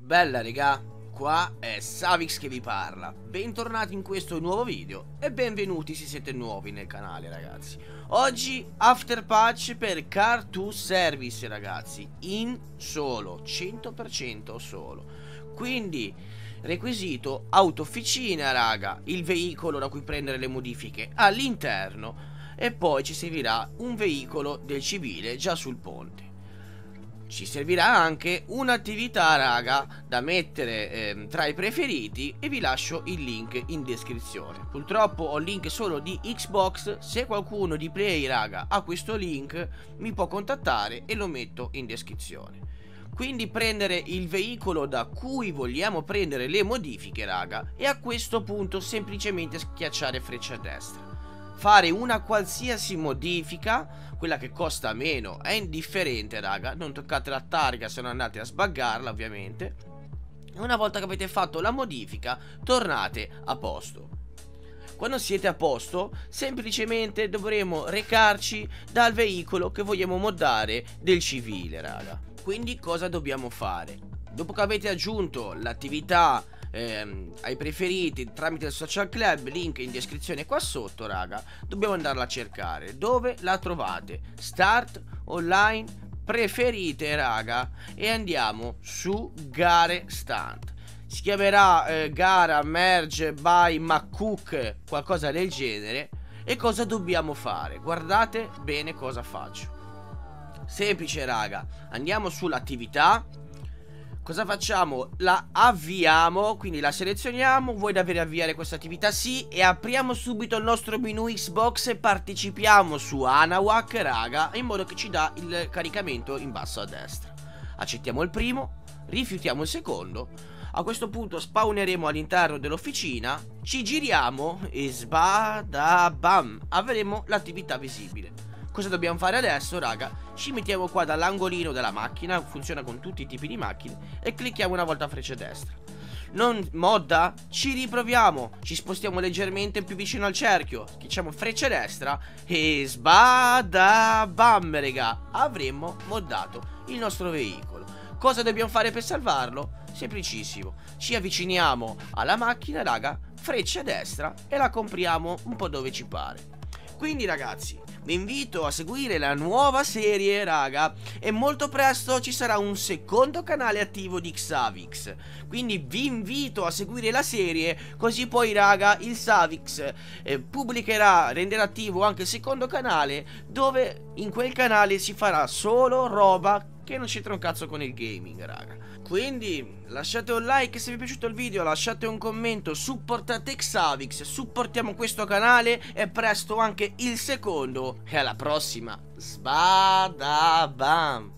Bella regà, qua è Savix che vi parla. Bentornati in questo nuovo video e benvenuti se siete nuovi nel canale ragazzi. Oggi after patch per Car2 Service ragazzi. In solo, 100% solo. Quindi requisito autofficina raga Il veicolo da cui prendere le modifiche all'interno E poi ci servirà un veicolo del civile già sul ponte ci servirà anche un'attività raga da mettere eh, tra i preferiti e vi lascio il link in descrizione. Purtroppo ho link solo di Xbox. Se qualcuno di Play raga ha questo link mi può contattare e lo metto in descrizione. Quindi prendere il veicolo da cui vogliamo prendere le modifiche raga e a questo punto semplicemente schiacciare freccia a destra fare una qualsiasi modifica, quella che costa meno, è indifferente raga, non toccate la targa se non andate a sbaggarla ovviamente. Una volta che avete fatto la modifica, tornate a posto. Quando siete a posto, semplicemente dovremo recarci dal veicolo che vogliamo moddare del civile, raga. Quindi cosa dobbiamo fare? Dopo che avete aggiunto l'attività ehm, ai preferiti tramite il social club, link in descrizione qua sotto, raga. Dobbiamo andarla a cercare. Dove la trovate? Start online preferite, raga. E andiamo su gare stunt. Si chiamerà eh, gara merge by McCook, qualcosa del genere. E cosa dobbiamo fare? Guardate bene cosa faccio. Semplice, raga. Andiamo sull'attività Cosa facciamo? La avviamo, quindi la selezioniamo, vuoi davvero avviare questa attività? Sì, e apriamo subito il nostro menu Xbox e partecipiamo su Anawak, raga, in modo che ci dà il caricamento in basso a destra. Accettiamo il primo, rifiutiamo il secondo, a questo punto spawneremo all'interno dell'officina, ci giriamo e sbadabam, avremo l'attività visibile. Cosa dobbiamo fare adesso, raga? Ci mettiamo qua dall'angolino della macchina, funziona con tutti i tipi di macchine, e clicchiamo una volta freccia destra. Non modda? Ci riproviamo, ci spostiamo leggermente più vicino al cerchio, schiacciamo freccia destra e sbada bam, raga. Avremmo moddato il nostro veicolo. Cosa dobbiamo fare per salvarlo? Semplicissimo. Ci avviciniamo alla macchina, raga, freccia destra e la compriamo un po' dove ci pare. Quindi ragazzi, vi invito a seguire la nuova serie, raga, e molto presto ci sarà un secondo canale attivo di Xavix. Quindi vi invito a seguire la serie, così poi, raga, il Xavix eh, pubblicherà, renderà attivo anche il secondo canale, dove in quel canale si farà solo roba che non c'entra un cazzo con il gaming, raga. Quindi lasciate un like se vi è piaciuto il video, lasciate un commento, supportate Xavix, supportiamo questo canale e presto anche il secondo. E alla prossima, sbada bam!